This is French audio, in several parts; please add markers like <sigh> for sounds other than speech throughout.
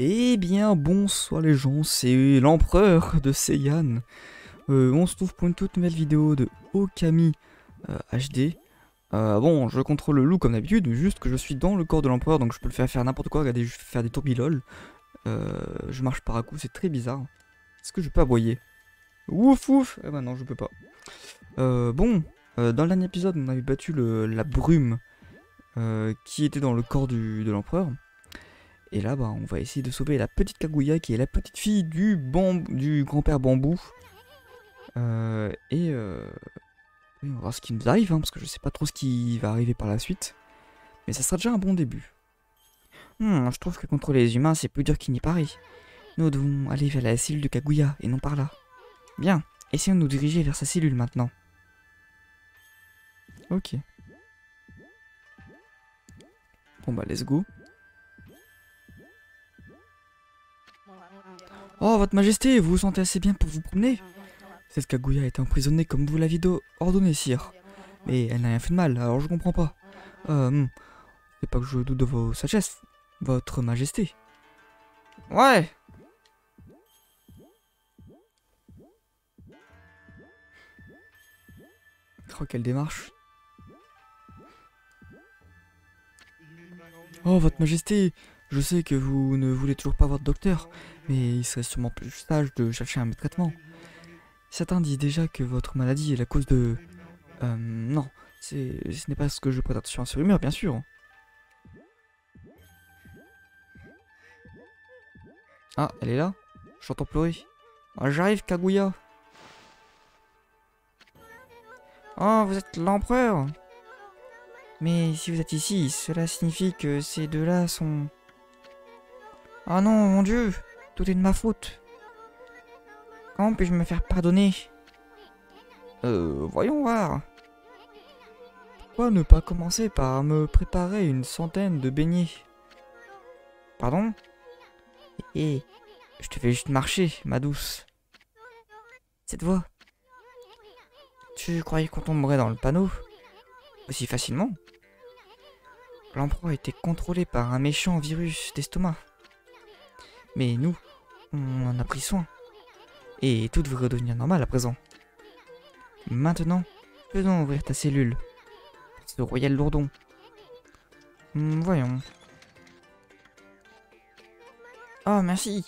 Eh bien, bonsoir les gens, c'est l'empereur de Seiyan. Euh, on se trouve pour une toute nouvelle vidéo de Okami euh, HD. Euh, bon, je contrôle le loup comme d'habitude, juste que je suis dans le corps de l'empereur, donc je peux le faire faire n'importe quoi. Regardez, je vais faire des tourbiloles. je marche par à coup, c'est très bizarre. Est-ce que je peux aboyer? Ouf ouf Eh ben non, je peux pas. bon, dans le dernier épisode, on avait battu la brume qui était dans le corps de l'empereur. Et là, bah, on va essayer de sauver la petite Kaguya qui est la petite fille du, du grand-père bambou. Euh, et euh, on va voir ce qui nous arrive, hein, parce que je sais pas trop ce qui va arriver par la suite. Mais ça sera déjà un bon début. Hmm, je trouve que contre les humains, c'est plus dur qu'il n'y paraît. Nous devons aller vers la cellule de Kaguya et non par là. Bien, essayons de nous diriger vers sa cellule maintenant. Ok. Bon bah let's go. Oh, votre majesté, vous vous sentez assez bien pour vous promener Cette Kaguya a été emprisonnée comme vous l'aviez ordonné, sire. Mais elle n'a rien fait de mal, alors je comprends pas. Euh, hmm. c'est pas que je doute de vos sagesses, votre majesté. Ouais Oh, quelle démarche. Oh, votre majesté, je sais que vous ne voulez toujours pas voir de docteur, mais il serait sûrement plus sage de chercher un traitement. Certains disent déjà que votre maladie est la cause de... Euh, non, ce n'est pas ce que je attention à ces rumeurs, bien sûr. Ah, elle est là J'entends pleurer. Ah, J'arrive, Kaguya. Oh, vous êtes l'empereur Mais si vous êtes ici, cela signifie que ces deux-là sont... Oh non, mon dieu Tout est de ma faute. Comment puis-je me faire pardonner? Euh, voyons voir. Pourquoi ne pas commencer par me préparer une centaine de beignets? Pardon? Eh, je te fais juste marcher, ma douce. Cette voix. Tu croyais qu'on tomberait dans le panneau? Aussi facilement L'emploi été contrôlé par un méchant virus d'estomac. Mais nous, on en a pris soin. Et tout devrait redevenir normal à présent. Maintenant, faisons ouvrir ta cellule. Ce royal lourdon. Hmm, voyons. Oh, merci.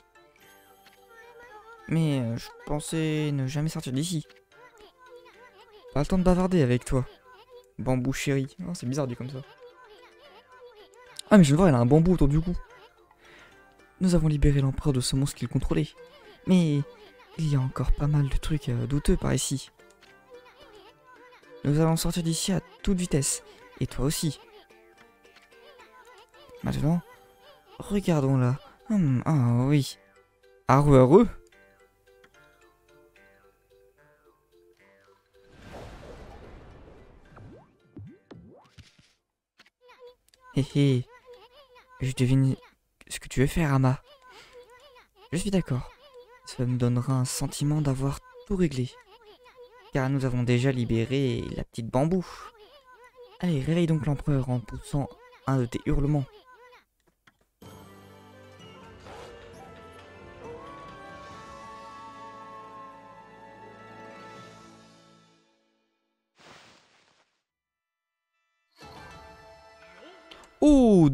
Mais euh, je pensais ne jamais sortir d'ici. Pas le temps de bavarder avec toi. Bambou chéri. Oh, c'est bizarre dit comme ça. Ah mais je vois, elle a un bambou autour du cou. Nous avons libéré l'empereur de ce monstre qu'il contrôlait. Mais il y a encore pas mal de trucs euh, douteux par ici. Nous allons sortir d'ici à toute vitesse. Et toi aussi. Maintenant, regardons là. Hum, ah oui. Heureux, heureux. Hé hé. Je devine ce que tu veux faire, Ama. Je suis d'accord. Cela nous donnera un sentiment d'avoir tout réglé. Car nous avons déjà libéré la petite bambou. Allez, réveille donc l'empereur en poussant un de tes hurlements.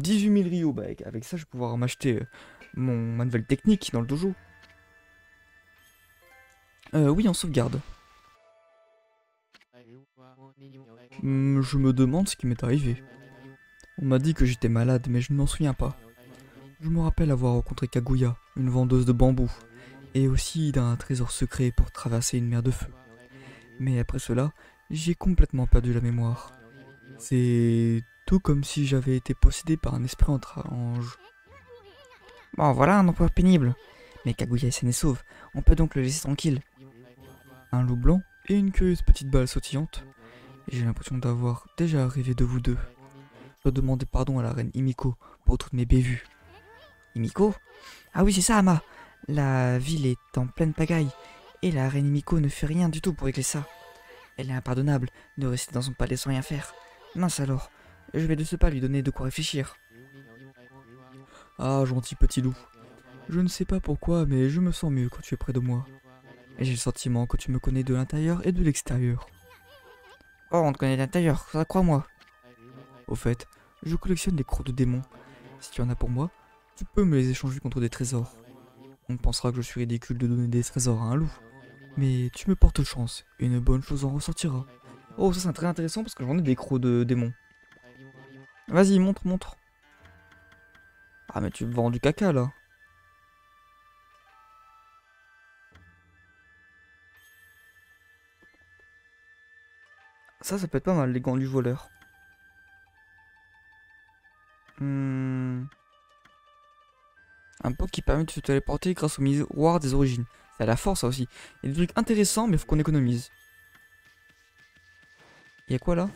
18 000 Rio, bah, avec ça je vais pouvoir m'acheter euh, mon ma nouvelle technique dans le dojo. Euh, oui, en sauvegarde. Hmm, je me demande ce qui m'est arrivé. On m'a dit que j'étais malade, mais je ne m'en souviens pas. Je me rappelle avoir rencontré Kaguya, une vendeuse de bambou, et aussi d'un trésor secret pour traverser une mer de feu. Mais après cela, j'ai complètement perdu la mémoire. C'est tout comme si j'avais été possédé par un esprit ange. Bon, voilà un emploi pénible. Mais Kaguya est sauve. On peut donc le laisser tranquille. Un loup blanc et une curieuse petite balle sautillante. J'ai l'impression d'avoir déjà rêvé de vous deux. Je dois demander pardon à la reine Imiko pour toutes mes bévues. Imiko Ah oui, c'est ça, Ama. La ville est en pleine pagaille. Et la reine Imiko ne fait rien du tout pour régler ça. Elle est impardonnable de rester dans son palais sans rien faire. Mince alors, je vais de ce pas lui donner de quoi réfléchir. Ah, gentil petit loup. Je ne sais pas pourquoi, mais je me sens mieux quand tu es près de moi. Et j'ai le sentiment que tu me connais de l'intérieur et de l'extérieur. Oh, on te connaît de l'intérieur, ça crois-moi. Au fait, je collectionne des crocs de démons. Si tu en as pour moi, tu peux me les échanger contre des trésors. On pensera que je suis ridicule de donner des trésors à un loup. Mais tu me portes chance, et une bonne chose en ressortira. Oh, ça c'est très intéressant parce que j'en ai des crocs de démons. Vas-y, montre, montre. Ah, mais tu me vends du caca là. Ça, ça peut être pas mal, les gants du voleur. Hmm. Un pot qui permet de se téléporter grâce au miroir des origines. C'est à la force, ça aussi. Il y a des trucs intéressants, mais faut qu'on économise. Il y a quoi là?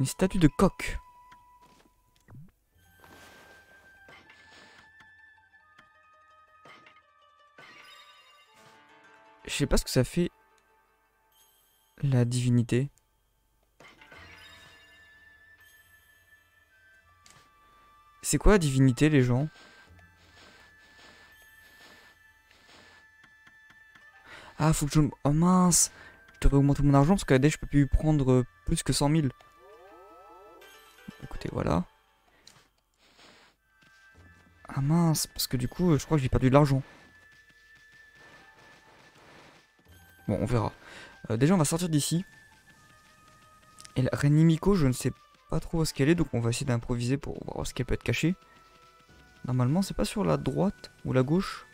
Une statue de coq. Je sais pas ce que ça fait. La divinité. C'est quoi la divinité, les gens? Ah, faut que je... Oh mince devrais augmenter mon argent parce qu'à la je peux plus prendre euh, plus que 100 000. Écoutez, voilà. Ah mince, parce que du coup, euh, je crois que j'ai perdu de l'argent. Bon, on verra. Euh, déjà, on va sortir d'ici. Et la reine Nimiko, je ne sais pas trop où ce qu'elle est, donc on va essayer d'improviser pour voir ce qu'elle peut être cachée. Normalement, c'est pas sur la droite ou la gauche.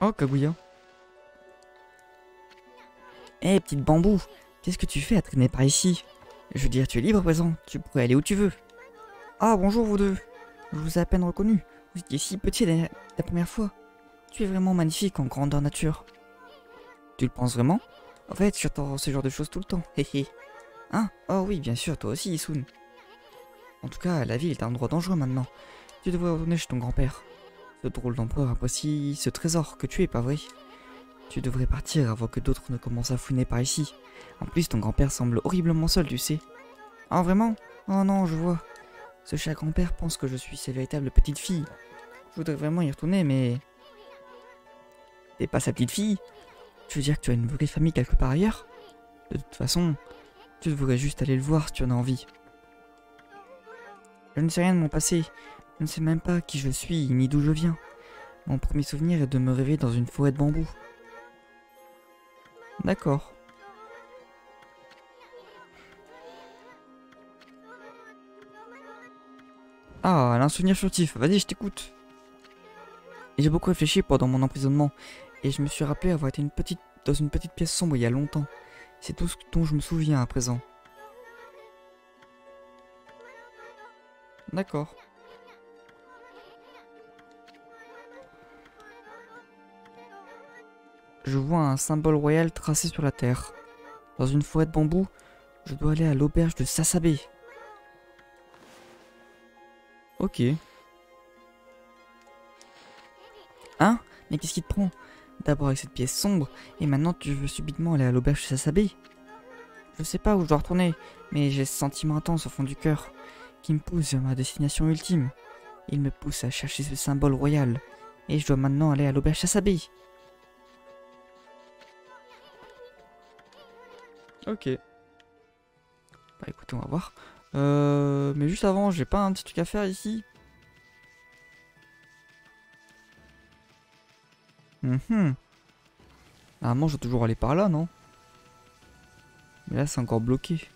Oh, Kaguya. Hé, eh, petite bambou, qu'est-ce que tu fais à traîner par ici? Je veux dire, tu es libre à présent, tu pourrais aller où tu veux. Ah, bonjour vous deux. Je vous ai à peine reconnu. Vous étiez si petit la, première fois. Tu es vraiment magnifique en grandeur nature. Tu le penses vraiment? En fait, j'entends ce genre de choses tout le temps. Hé Hein? Oh oui, bien sûr, toi aussi, Isun. En tout cas, la ville est un endroit dangereux maintenant. Tu devrais retourner chez ton grand-père. Ce drôle d'empereur apprécie ce trésor que tu es, pas vrai? Tu devrais partir avant que d'autres ne commencent à fouiner par ici. En plus, ton grand-père semble horriblement seul, tu sais. Ah, vraiment? Oh non, je vois. Ce cher grand-père pense que je suis sa véritable petite fille. Je voudrais vraiment y retourner, mais... T'es pas sa petite fille? Tu veux dire que tu as une vraie famille quelque part ailleurs? De toute façon, tu devrais juste aller le voir si tu en as envie. Je ne sais rien de mon passé, je ne sais même pas qui je suis ni d'où je viens. Mon premier souvenir est de me réveiller dans une forêt de bambou. D'accord. Ah, elle un souvenir furtif. Vas-y, je t'écoute. J'ai beaucoup réfléchi pendant mon emprisonnement, et je me suis rappelé avoir été une petite, dans une petite pièce sombre il y a longtemps. C'est tout ce dont je me souviens à présent. D'accord. Je vois un symbole royal tracé sur la terre. Dans une forêt de bambou, je dois aller à l'auberge de Sasabe. Ok. Hein? Mais qu'est-ce qui te prend? D'abord avec cette pièce sombre, et maintenant tu veux subitement aller à l'auberge de Sasabe Je sais pas où je dois retourner, mais j'ai ce sentiment intense au fond du cœur, qui me pousse vers ma destination ultime. Il me pousse à chercher ce symbole royal, et je dois maintenant aller à l'auberge Sasabe. Ok. Bah écoutez, on va voir. Euh, mais juste avant, j'ai pas un petit truc à faire ici Mhm. Normalement, je dois toujours aller par là, non? Mais là, c'est encore bloqué.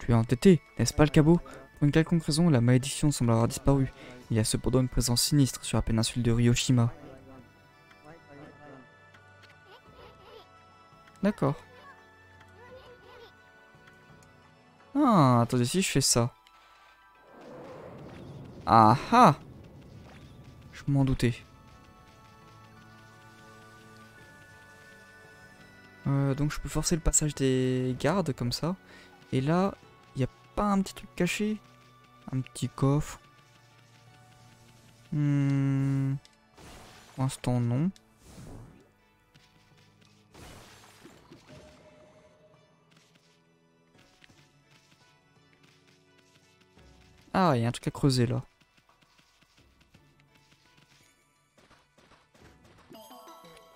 Tu es entêté, n'est-ce pas le cabot? Pour une quelconque raison, la malédiction semble avoir disparu. Il y a cependant une présence sinistre sur la péninsule de Ryoshima. D'accord. Ah, attendez, si je fais ça. Ah ah Je m'en doutais. Euh, donc je peux forcer le passage des gardes comme ça. Et là, il n'y a pas un petit truc caché? Un petit coffre hmm. Pour l'instant, non. Ah, il y a un truc à creuser là.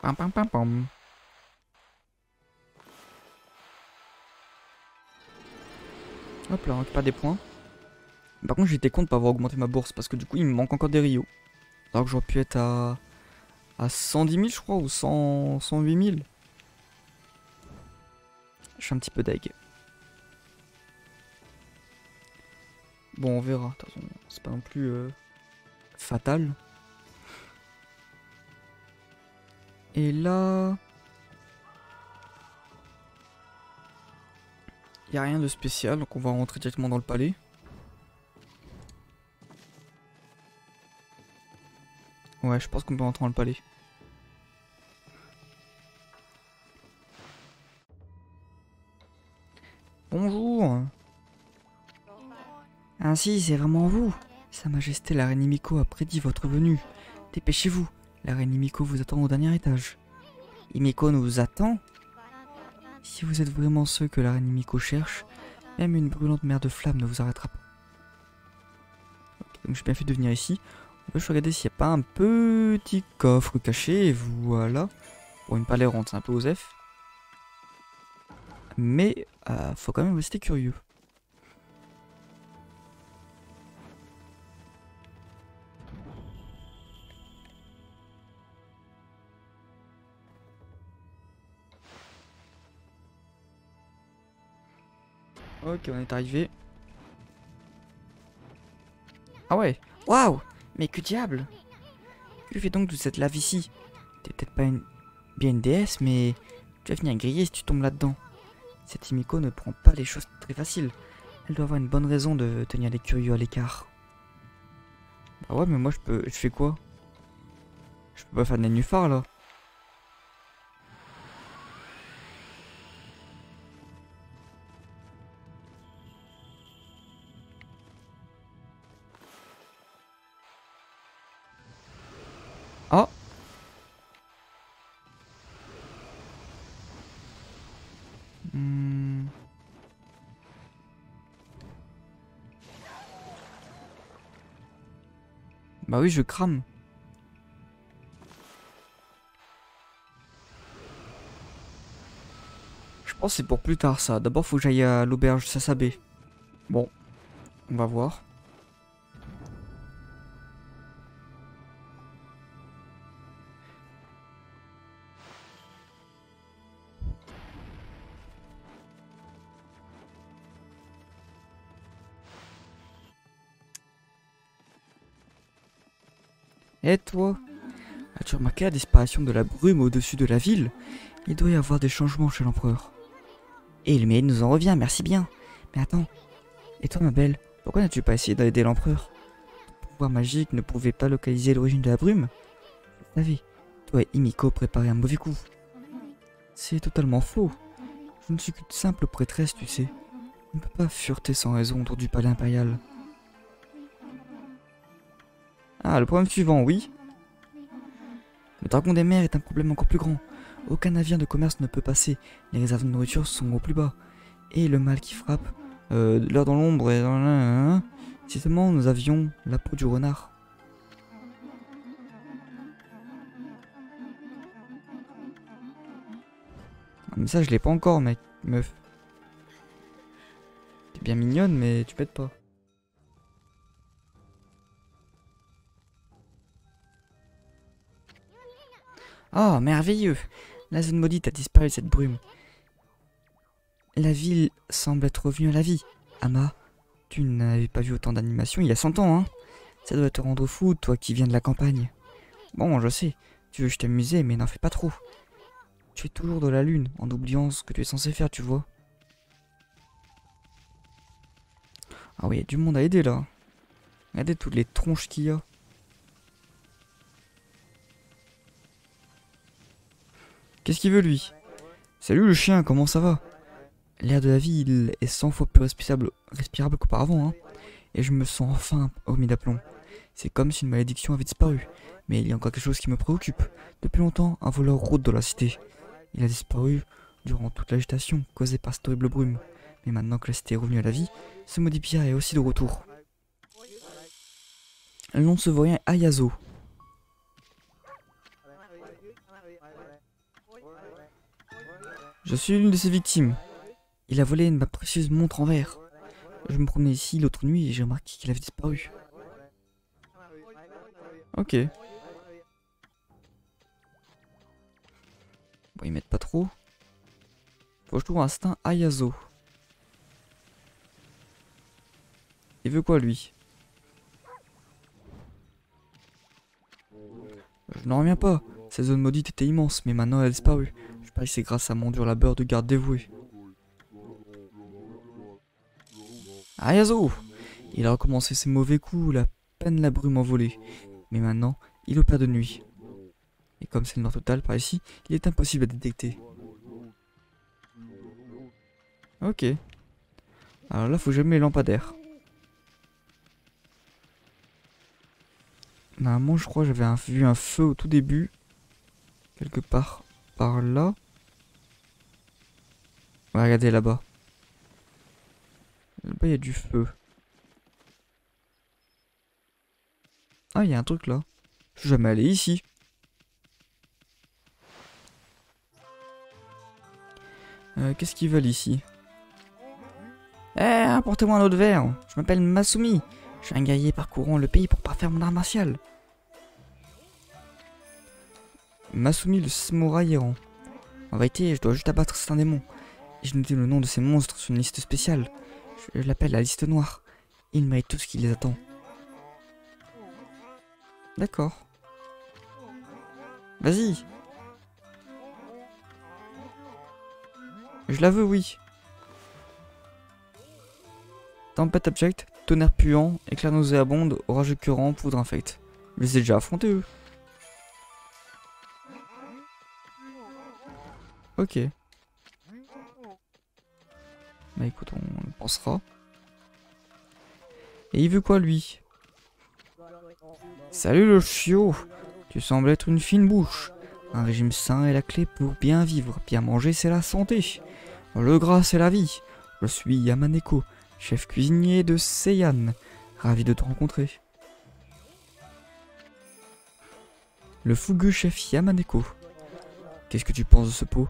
Pam pam pam pam. Hop là, on récupère des points. Par contre, j'étais con de pas avoir augmenté ma bourse parce que du coup, il me manque encore des rios. Alors que j'aurais pu être à, à 110 000, je crois, ou 100, 108 000. Je suis un petit peu deg. Bon, on verra. C'est pas non plus euh, fatal. Et là... Il a rien de spécial, donc on va rentrer directement dans le palais. Ouais, je pense qu'on peut rentrer dans le palais. Ainsi, c'est vraiment vous Sa Majesté la Reine Miko a prédit votre venue. Dépêchez-vous, la Reine Imiko vous attend au dernier étage. Imiko nous attend si vous êtes vraiment ceux que la reine Miko cherche, même une brûlante mer de flammes ne vous arrêtera pas. donc j'ai bien fait de venir ici. On peut regarder s'il n'y a pas un petit coffre caché. Voilà. Pour une palais c'est un peu osef. Mais euh, faut quand même rester curieux. Ok, on est arrivé. Ah ouais Waouh Mais que diable Que fais donc de cette lave ici T'es peut-être pas bien une déesse, mais tu vas venir griller si tu tombes là-dedans. Cette Imiko ne prend pas les choses très faciles. Elle doit avoir une bonne raison de tenir les curieux à l'écart. Bah ouais, mais moi je peux... Je fais quoi? Je peux pas faire de nénuphar là Bah oui, je crame. Je pense que c'est pour plus tard ça. D'abord, faut que j'aille à l'auberge Sasabé. Bon, on va voir. Toi As-tu remarqué la disparition de la brume au-dessus de la ville? Il doit y avoir des changements chez l'empereur. Et le mail nous en revient, merci bien. Mais attends. Et toi, ma belle, pourquoi n'as-tu pas essayé d'aider l'empereur? Ton pouvoir magique ne pouvait pas localiser l'origine de la brume Vous savez, toi et Imiko préparez un mauvais coup. C'est totalement faux. Je ne suis qu'une simple prêtresse, tu sais. On ne peut pas fureter sans raison autour du palais impérial. Ah, le problème suivant, oui. Le dragon des mers est un problème encore plus grand. Aucun navire de commerce ne peut passer. Les réserves de nourriture sont au plus bas. Et le mal qui frappe, euh, l'heure dans l'ombre et dans la... Si seulement nous avions la peau du renard. Ah, mais ça, je l'ai pas encore, mec, meuf. T'es bien mignonne, mais tu pètes pas. Oh, merveilleux La zone maudite a disparu cette brume. La ville semble être revenue à la vie. Ama, tu n'avais pas vu autant d'animation il y a 100 ans, hein Ça doit te rendre fou, toi qui viens de la campagne. Bon, je sais, tu veux que je t'amuse, mais n'en fais pas trop. Tu es toujours dans la lune, en oubliant ce que tu es censé faire, tu vois. Ah oui, il y a du monde à aider, là. Regardez toutes les tronches qu'il y a. Qu'est-ce qu'il veut lui? Salut le chien, comment ça va? L'air de la ville est 100 fois plus respirable, respirable qu'auparavant, hein. Et je me sens enfin remis d'aplomb. C'est comme si une malédiction avait disparu. Mais il y a encore quelque chose qui me préoccupe. Depuis longtemps, un voleur rôde dans la cité. Il a disparu durant toute l'agitation causée par cette horrible brume. Mais maintenant que la cité est revenue à la vie, ce maudit Pierre est aussi de retour. Ce vaurien est Ayazo. Je suis l'une de ses victimes. Il a volé ma précieuse montre en verre. Je me promenais ici l'autre nuit et j'ai remarqué qu'il avait disparu. Ok. Bon, ils mettent pas trop. Faut que je trouve un instinct Ayazo. Il veut quoi lui? Je n'en reviens pas. Cette zone maudite était immense, mais maintenant elle a disparu. C'est grâce à mon dur labeur de garde dévoué. Ayazo Il a recommencé ses mauvais coups, la peine la brume envolée. Mais maintenant, il opère de nuit. Et comme c'est le noir total par ici, il est impossible à détecter. Ok. Alors là, faut jamais les lampadaires. Normalement, je crois que j'avais vu un feu au tout début. Quelque part par là. Regardez là-bas. Là-bas, il y a du feu. Ah, il y a un truc là. Je suis jamais allé ici. Euh, Qu'est-ce qu'ils veulent ici? Eh, apportez-moi un autre verre. Je m'appelle Masumi. Je suis un guerrier parcourant le pays pour parfaire mon art martial. Masumi le samouraï errant. En vérité, je dois juste abattre certains démons. Et j'ai noté le nom de ces monstres sur une liste spéciale. Je l'appelle la liste noire. Il mérite tout ce qui les attend. D'accord. Vas-y. Je la veux, oui. Tempête abjecte, tonnerre puant, éclair nauséabonde, orage écœurant, poudre infecte. Je les ai déjà affrontés, eux. Ok. Bah écoute, on pensera. Et il veut quoi, lui? Salut le chiot Tu sembles être une fine bouche. Un régime sain est la clé pour bien vivre. Bien manger, c'est la santé. Le gras, c'est la vie. Je suis Yamaneko, chef cuisinier de Seiyan. Ravi de te rencontrer. Le fougueux chef Yamaneko. Qu'est-ce que tu penses de ce pot?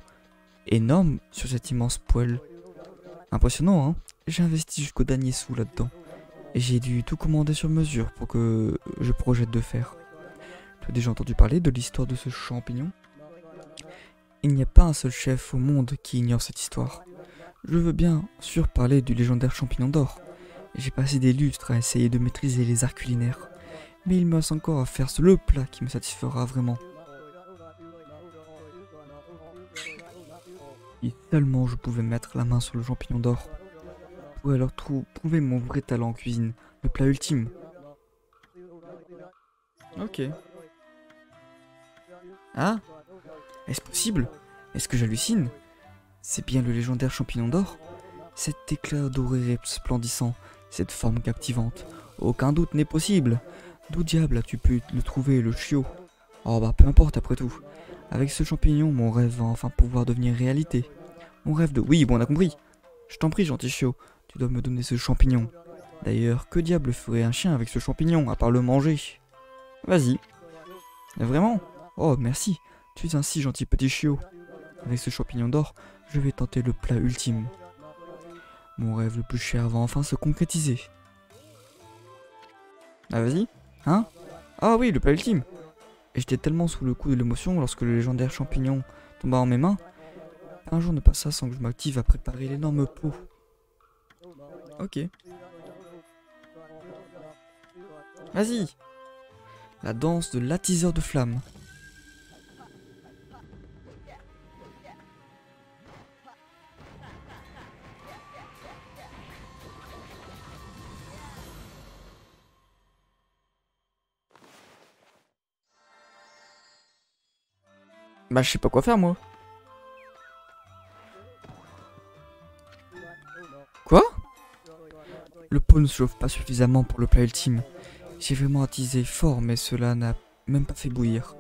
Énorme sur cette immense poêle. Impressionnant, hein J'ai investi jusqu'au dernier sou là-dedans. Et j'ai dû tout commander sur mesure pour que je projette de faire. Tu as déjà entendu parler de l'histoire de ce champignon? Il n'y a pas un seul chef au monde qui ignore cette histoire. Je veux bien sûr parler du légendaire champignon d'or. J'ai passé des lustres à essayer de maîtriser les arts culinaires. Mais il me reste encore à faire le plat qui me satisfera vraiment. Si seulement je pouvais mettre la main sur le champignon d'or. Pourrais alors trouver mon vrai talent en cuisine, le plat ultime. Ok. Ah Est-ce possible? Est-ce que j'hallucine? C'est bien le légendaire champignon d'or? Cet éclat doré resplendissant, cette forme captivante. Aucun doute n'est possible. D'où diable as-tu pu le trouver, le chiot? Oh bah peu importe après tout. Avec ce champignon, mon rêve va enfin pouvoir devenir réalité. Mon rêve de... Oui, bon, on a compris. Je t'en prie, gentil chiot, tu dois me donner ce champignon. D'ailleurs, que diable ferait un chien avec ce champignon, à part le manger? Vas-y. Vraiment? Oh, merci. Tu es un si gentil petit chiot. Avec ce champignon d'or, je vais tenter le plat ultime. Mon rêve le plus cher va enfin se concrétiser. Ah, vas-y. Hein? Ah oui, le plat ultime. Et j'étais tellement sous le coup de l'émotion lorsque le légendaire champignon tomba en mes mains. Un jour ne passa sans que je m'active à préparer l'énorme pot. Ok. Vas-y La danse de l'attiseur de flammes. Bah je sais pas quoi faire moi. Quoi? Le pot ne chauffe pas suffisamment pour le plat ultime. J'ai vraiment attisé fort mais cela n'a même pas fait bouillir.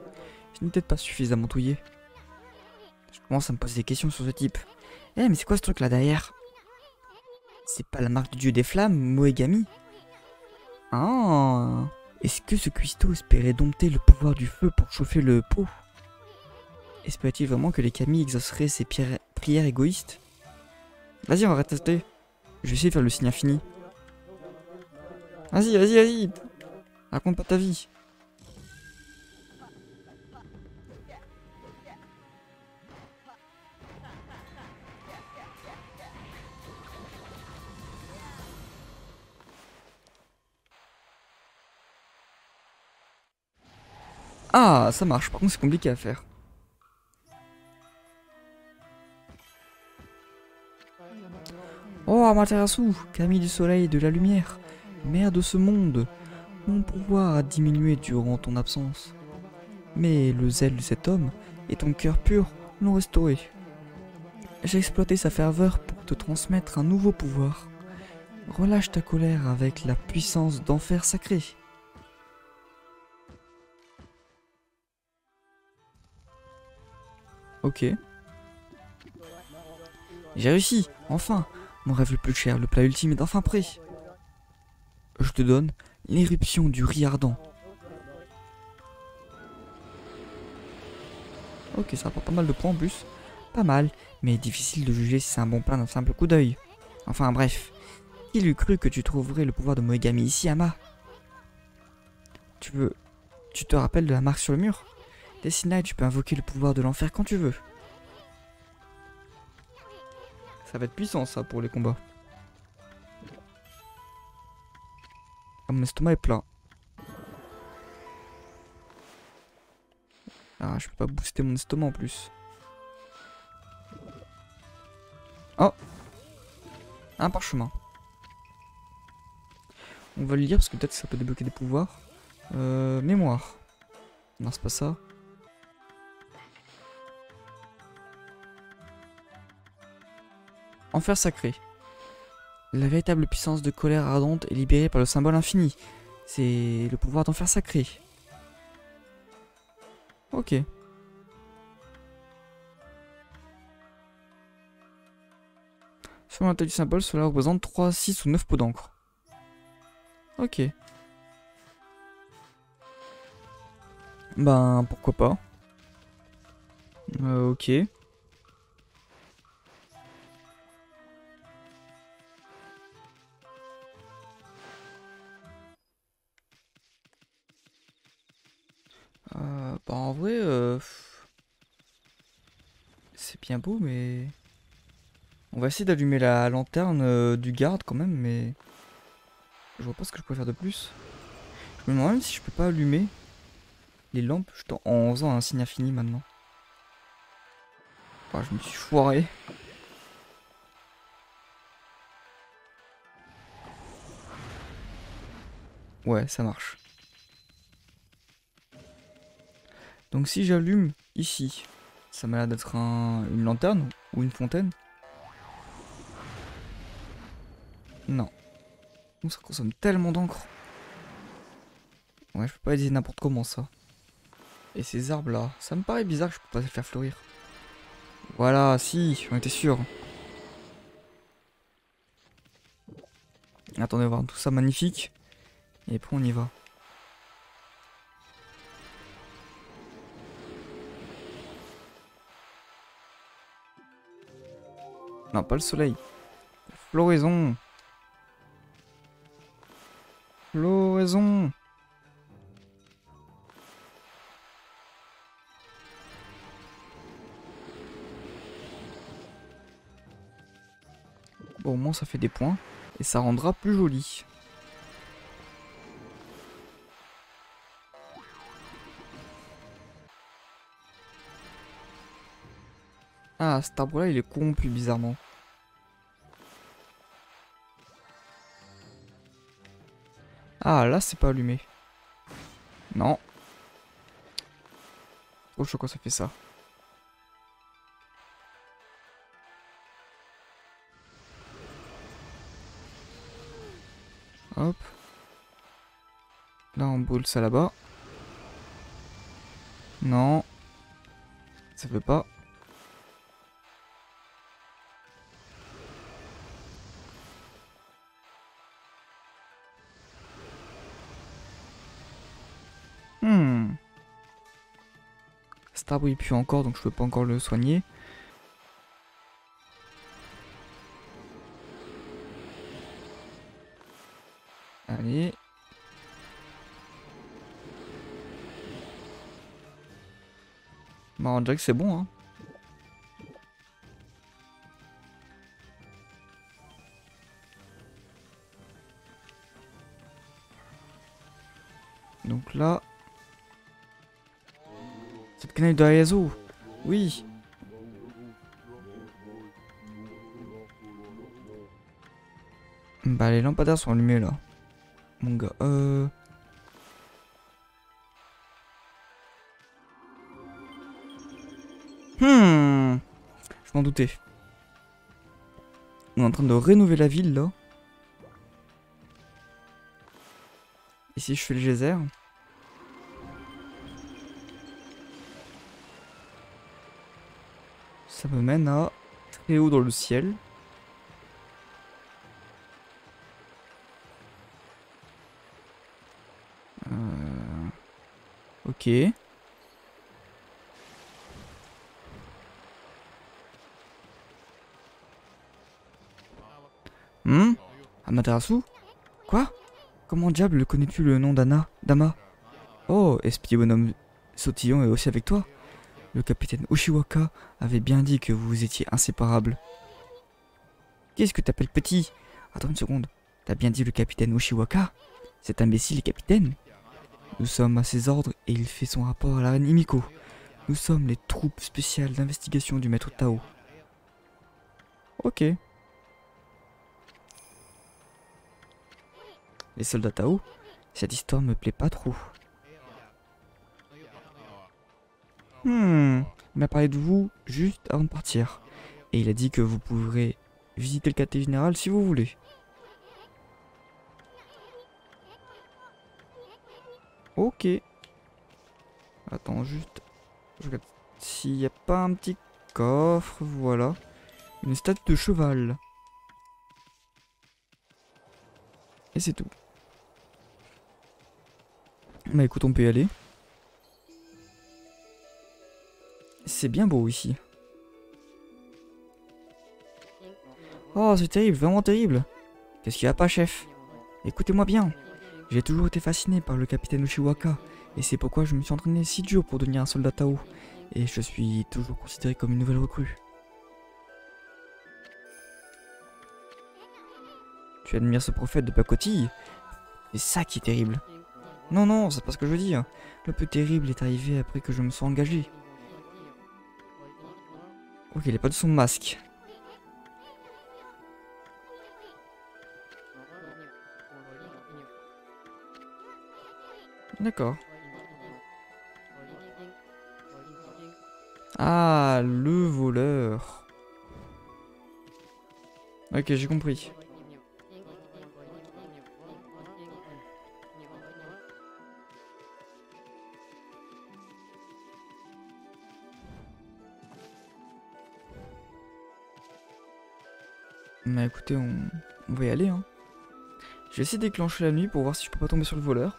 Je n'ai peut-être pas suffisamment touillé. Je commence à me poser des questions sur ce type. Eh mais c'est quoi ce truc là derrière? C'est pas la marque du dieu des flammes, Moegami? Ah Est-ce que ce cuistot espérait dompter le pouvoir du feu pour chauffer le pot? Espérait-il vraiment que les Camille exauceraient ses prières égoïstes? Vas-y, on va tester. Je vais essayer de faire le signe infini. Vas-y, vas-y, vas-y. Raconte pas ta vie. Ah, ça marche. Par contre, c'est compliqué à faire. Oh, Amaterasu, Camille du soleil et de la lumière, mère de ce monde, mon pouvoir a diminué durant ton absence. Mais le zèle de cet homme et ton cœur pur l'ont restauré. J'ai exploité sa ferveur pour te transmettre un nouveau pouvoir. Relâche ta colère avec la puissance d'enfer sacré. Ok. J'ai réussi, enfin Mon rêve le plus cher, le plat ultime est enfin prêt. Je te donne l'éruption du riz ardent. Ok, ça rapporte pas mal de points en plus. Pas mal, mais difficile de juger si c'est un bon plan d'un simple coup d'œil. Enfin bref, il eût cru que tu trouverais le pouvoir de Moegami ici, Ama Tu veux... Tu te rappelles de la marque sur le mur? Dessina et tu peux invoquer le pouvoir de l'enfer quand tu veux. Ça va être puissant ça pour les combats. Ah, mon estomac est plein. Ah, je peux pas booster mon estomac en plus. Oh Un parchemin. On va le lire parce que peut-être ça peut débloquer des pouvoirs. Euh, mémoire. Non, c'est pas ça. Enfer sacré. La véritable puissance de colère ardente est libérée par le symbole infini. C'est le pouvoir d'enfer sacré. Ok. Selon la taille du symbole, cela représente 3, 6 ou 9 pots d'encre. Ok. Ben, pourquoi pas. Euh, ok. Bah en vrai, euh, c'est bien beau, mais... On va essayer d'allumer la lanterne euh, du garde quand même, mais... Je vois pas ce que je pourrais faire de plus. Je me demande même si je peux pas allumer les lampes en faisant un signe infini maintenant. Oh, je me suis foiré. Ouais, ça marche. Donc si j'allume ici, ça m'a l'air d'être une lanterne ou une fontaine. Non. Ça consomme tellement d'encre. Ouais, je peux pas dire n'importe comment ça. Et ces arbres là, ça me paraît bizarre que je peux pas les faire fleurir. Voilà, si, on était sûr. Attendez voir tout ça magnifique. Et après on y va. Non, pas le soleil. Floraison. Floraison. Bon, au moins ça fait des points. Et ça rendra plus joli. Ah, cet arbre là il est corrompu bizarrement. Ah, là, c'est pas allumé. Non. Oh, je quoi ça fait ça. Hop. Là, on boule ça là-bas. Non. Ça fait pas. Arbre il encore donc je peux pas encore le soigner. Allez. On dirait que c'est bon, hein. Donc là... Cette canette de Ayazo Oui Bah les lampadaires sont allumés là. Mon gars, euh... Hmm Je m'en doutais. On est en train de rénover la ville là. Ici je fais le geyser. Ça me mène à très haut dans le ciel. Euh... Ok. Hmm? Amaterasu Quoi? Comment diable connais-tu le nom d'Anna Dama? Oh, espion bonhomme sautillon est aussi avec toi Le capitaine Oshiwaka avait bien dit que vous étiez inséparables. Qu'est-ce que t'appelles petit? Attends une seconde. T'as bien dit le capitaine Oshiwaka? Cet imbécile est capitaine Nous sommes à ses ordres et il fait son rapport à la reine Imiko. Nous sommes les troupes spéciales d'investigation du maître Tao. Ok. Les soldats Tao Cette histoire me plaît pas trop. Hmm, il m'a parlé de vous juste avant de partir. Et il a dit que vous pourrez visiter le quartier général si vous voulez. Ok. Attends juste. Je regarde s'il n'y a pas un petit coffre. Voilà. Une statue de cheval. Et c'est tout. Bah écoute, on peut y aller. C'est bien beau ici. Oh, c'est terrible, vraiment terrible. Qu'est-ce qu'il y a pas, chef? Écoutez-moi bien. J'ai toujours été fasciné par le capitaine Oshiwaka, et c'est pourquoi je me suis entraîné si dur pour devenir un soldat Tao. Et je suis toujours considéré comme une nouvelle recrue. Tu admires ce prophète de pacotille? C'est ça qui est terrible. Non, non, c'est pas ce que je veux dire. Le plus terrible est arrivé après que je me sois engagé. Ok, il a pas de son masque. D'accord. Ah, le voleur. Ok, j'ai compris. Bah écoutez, on, va y aller. Hein. Je vais essayer de déclencher la nuit pour voir si je peux pas tomber sur le voleur.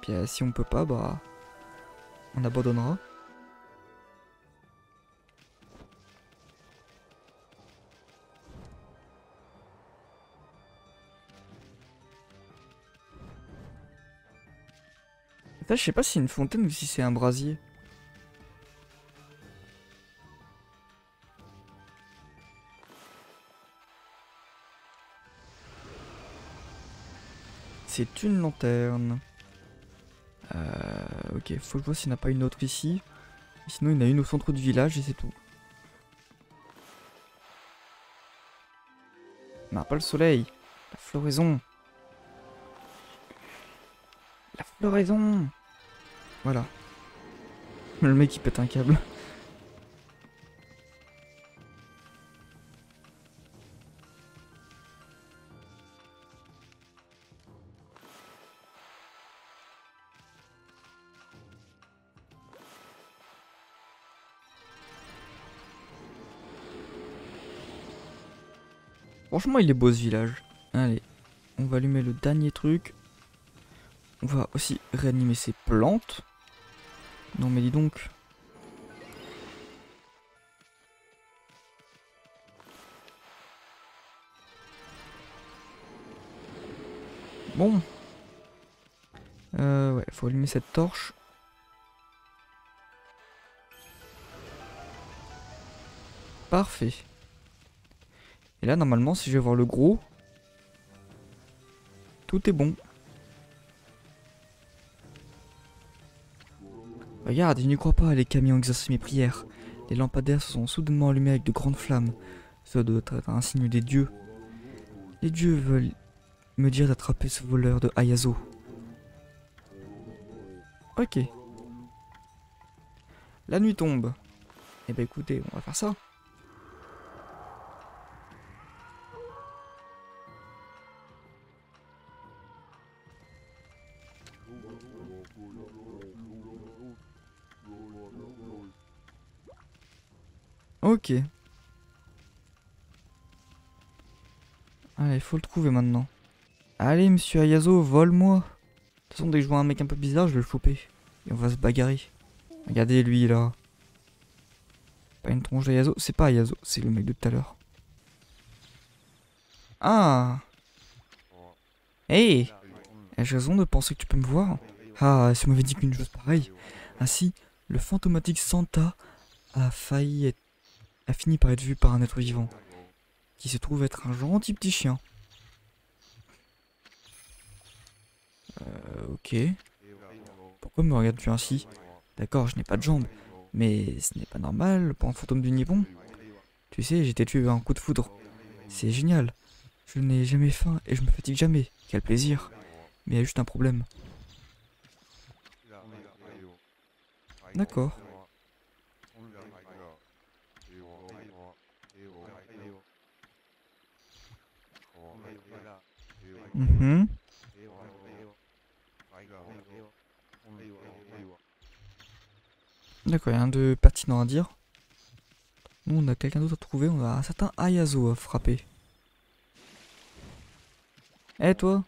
Puis euh, si on peut pas, bah... On abandonnera. Là, je sais pas si c'est une fontaine ou si c'est un brasier. C'est une lanterne. Euh, ok, faut que je vois s'il n'y en a pas une autre ici. Sinon, il y en a une au centre du village et c'est tout. Non, pas le soleil. La floraison. La floraison. Voilà. Le mec il pète un câble. Franchement, il est beau ce village. Allez, on va allumer le dernier truc. On va aussi réanimer ses plantes. Non mais dis donc. Bon. Euh, ouais, faut allumer cette torche. Parfait. Et là, normalement, si je vais voir le gros, tout est bon. Regarde, il n'y croit pas, les camions exaucent mes prières. Les lampadaires se sont soudainement allumés avec de grandes flammes. Ça doit être un signe des dieux. Les dieux veulent me dire d'attraper ce voleur de Ayazo. Ok. La nuit tombe. Eh ben écoutez, on va faire ça. Allez, faut le trouver maintenant. Allez, monsieur Ayazo, vole-moi. De toute façon, dès que je vois un mec un peu bizarre, je vais le choper. Et on va se bagarrer. Regardez lui là. Pas une tronche d'Ayazo. C'est pas Ayazo, c'est le mec de tout à l'heure. Ah Hey Ai-je raison de penser que tu peux me voir Ah, si on m'avait dit qu'une chose pareille. Ainsi, le fantomatique Santa a failli être a fini par être vu par un être vivant, qui se trouve être un gentil petit chien. Euh, ok. Pourquoi me regardes-tu ainsi? D'accord, je n'ai pas de jambes, mais ce n'est pas normal pour un fantôme du Nippon. Tu sais, été tué un coup de foudre. C'est génial. Je n'ai jamais faim et je me fatigue jamais. Quel plaisir. Mais il y a juste un problème. D'accord. Mhm. D'accord, rien de pertinent à dire. Nous, on a quelqu'un d'autre à trouver. On a un certain Ayazo à frapper. Eh, toi?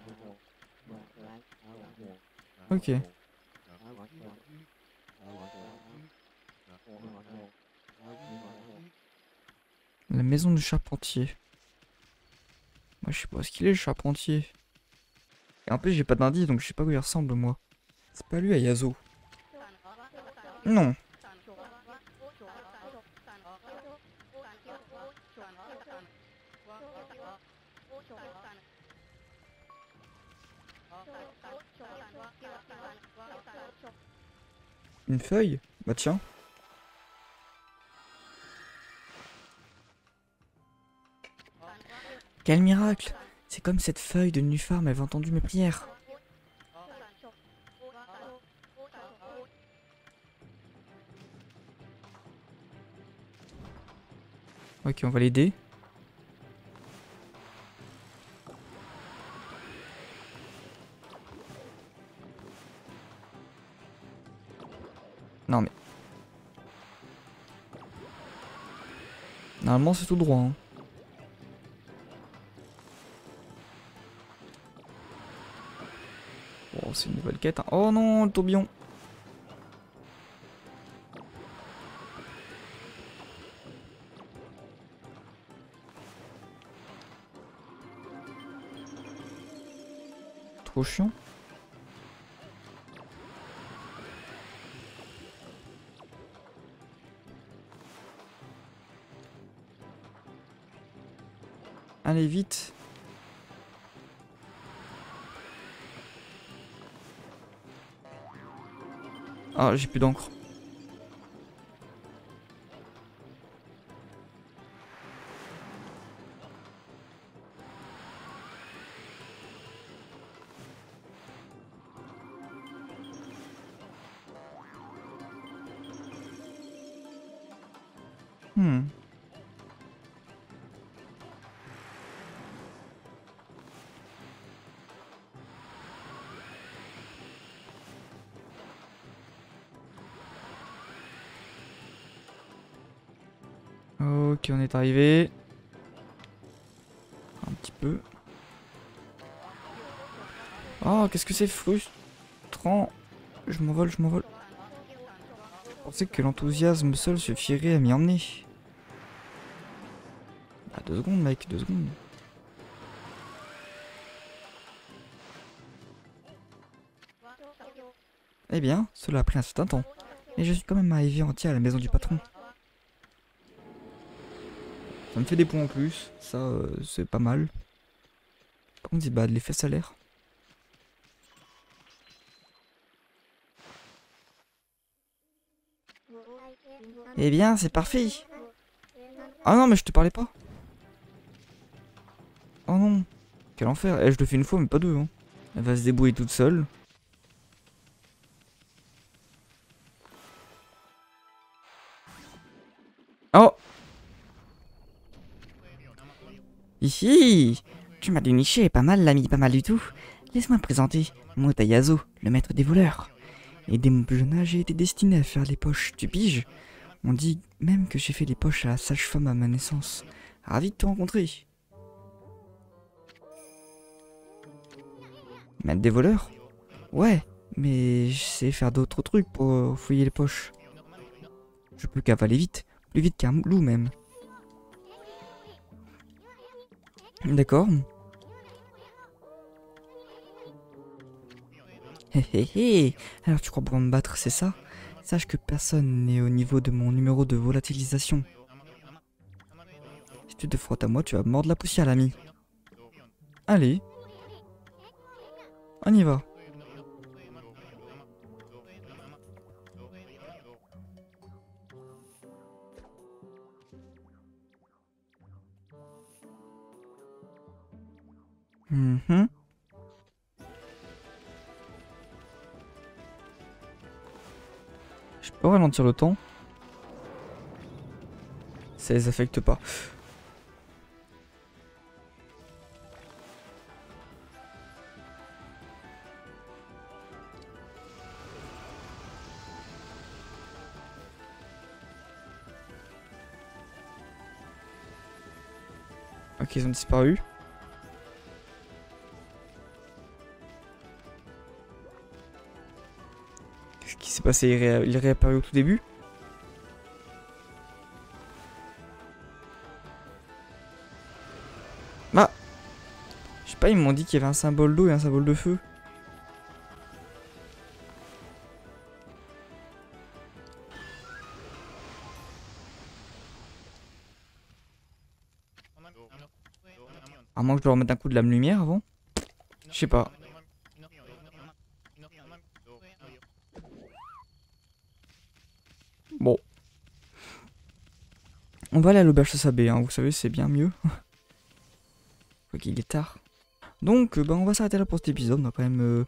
Ok. La maison du charpentier. Moi, je sais pas ce qu'il est, le charpentier. Et en plus, j'ai pas d'indice, donc je sais pas où il ressemble, moi. C'est pas lui, Ayazo. Non. Une feuille? Bah tiens. Quel miracle C'est comme cette feuille de Nufar m'avait entendu mes prières. Ok, on va l'aider. Non mais... Normalement c'est tout droit. Hein. Bon, c'est une nouvelle quête. Hein. Oh non, le tourbillon. Trop chiant. Allez vite. Ah, j'ai plus d'encre. On est arrivé. Un petit peu. Oh, qu'est-ce que c'est frustrant. Je m'envole, je m'envole. Je pensais que l'enthousiasme seul suffirait à m'y emmener. Ah, deux secondes, mec, deux secondes. Eh bien, cela a pris un certain temps. Et je suis quand même arrivé entier à la maison du patron. Ça me fait des points en plus, ça euh, c'est pas mal. Par contre, bah, de l'effet salaire. Eh bien, c'est parfait. Ah non, mais je te parlais pas. Oh non. Quel enfer. Eh, je le fais une fois, mais pas deux. Hein. Elle va se débrouiller toute seule. Tu m'as déniché, pas mal l'ami, pas mal du tout. Laisse-moi me présenter, moi Tayazo, le maître des voleurs. Et dès mon plus jeune âge, j'ai été destiné à faire les poches, tu piges On dit même que j'ai fait les poches à la sage-femme à ma naissance. Ravi de te rencontrer. Maître des voleurs? Ouais, mais je sais faire d'autres trucs pour fouiller les poches. Je peux cavaler vite, plus vite qu'un loup même. D'accord. Hé hé hé Alors tu crois pouvoir me battre, c'est ça? Sache que personne n'est au niveau de mon numéro de volatilisation. Si tu te frottes à moi, tu vas mordre la poussière, l'ami. Allez. On y va. Mhm. Je peux ralentir le temps? Ça les affecte pas. Ok, ils ont disparu. Passé il, il est réapparu au tout début Bah Je sais pas, ils m'ont dit qu'il y avait un symbole d'eau et un symbole de feu. À moins que je dois remettre un coup de lame lumière avant. Je sais pas. On va aller à l'auberge Sabé, hein. vous savez, c'est bien mieux. <laughs> Quoi qu'il est tard. Donc, euh, bah, on va s'arrêter là pour cet épisode. On a quand même euh,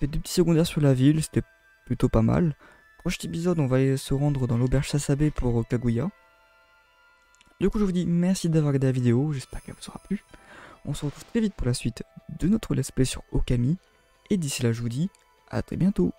fait deux petits secondaires sur la ville, c'était plutôt pas mal. Prochain épisode, on va aller se rendre dans l'auberge Sasabé pour euh, Kaguya. Du coup, je vous dis merci d'avoir regardé la vidéo, j'espère qu'elle vous aura plu. On se retrouve très vite pour la suite de notre let's play sur Okami. Et d'ici là, je vous dis à très bientôt.